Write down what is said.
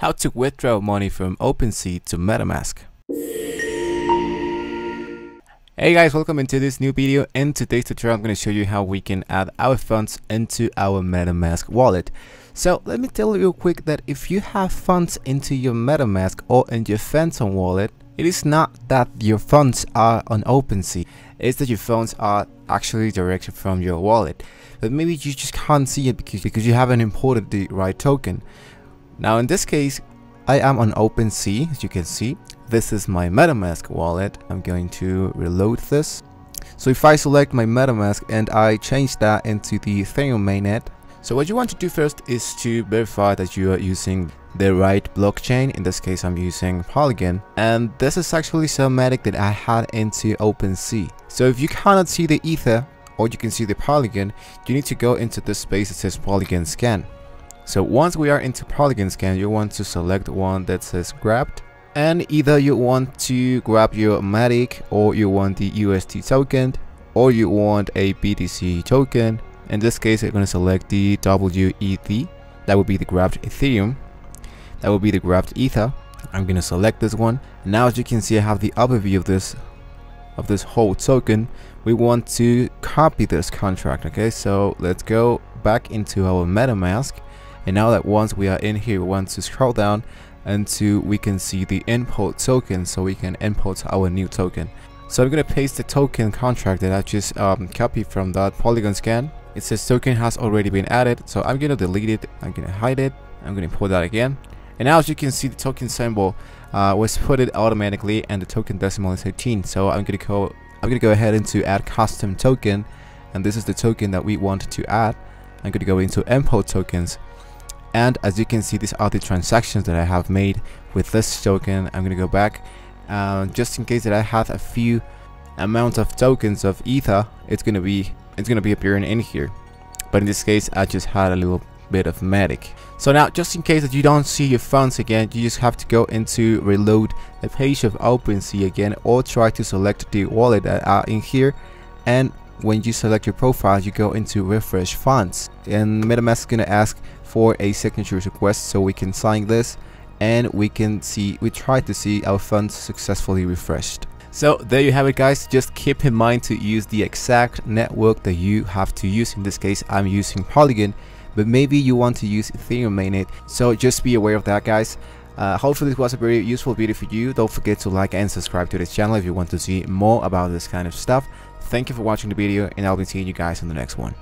How to withdraw money from OpenSea to MetaMask. Hey guys, welcome into this new video. In today's tutorial, I'm going to show you how we can add our funds into our MetaMask wallet. So let me tell you real quick that if you have funds into your MetaMask or in your Phantom wallet, it is not that your funds are on OpenSea, it's that your funds are actually directed from your wallet. But maybe you just can't see it because, because you haven't imported the right token. Now in this case, I am on OpenSea, as you can see. This is my MetaMask wallet. I'm going to reload this. So if I select my MetaMask and I change that into the Ethereum mainnet, so what you want to do first is to verify that you are using the right blockchain. In this case, I'm using Polygon. And this is actually some Matic that I had into OpenSea. So if you cannot see the Ether or you can see the Polygon, you need to go into this space that says Polygon Scan. So once we are into Polygon Scan, you want to select one that says wrapped. And either you want to grab your Matic or you want the UST token or you want a BTC token in this case, I'm going to select the WETH. That would be the wrapped Ethereum. That would be the wrapped Ether. I'm going to select this one. Now, as you can see, I have the overview of this of this whole token. We want to copy this contract. Okay, so let's go back into our MetaMask. And now that once we are in here, we want to scroll down until we can see the import token so we can import our new token. So I'm going to paste the token contract that I just um, copied from that Polygon scan. It says token has already been added so i'm gonna delete it. I'm gonna hide it. I'm gonna import that again. And now as you can see the token symbol uh, was put it automatically and the token decimal is 18 so i'm gonna go i'm gonna go ahead into add custom token and this is the token that we want to add. I'm gonna go into import tokens and as you can see these are the transactions that i have made with this token i'm gonna go back uh, just in case that i have a few amounts of tokens of ether it's gonna be it's going to be appearing in here. But in this case, I just had a little bit of Matic. So now, just in case that you don't see your funds again, you just have to go into reload the page of OpenSea again or try to select the wallet that are in here and when you select your profile you go into refresh funds and MetaMask is going to ask for a signature request so we can sign this and we can see we try to see our funds successfully refreshed so there you have it guys, just keep in mind to use the exact network that you have to use. In this case I'm using Polygon, but maybe you want to use Ethereum mainnet, so just be aware of that guys. Uh, hopefully this was a very useful video for you. Don't forget to like and subscribe to this channel if you want to see more about this kind of stuff. Thank you for watching the video and I'll be seeing you guys in the next one.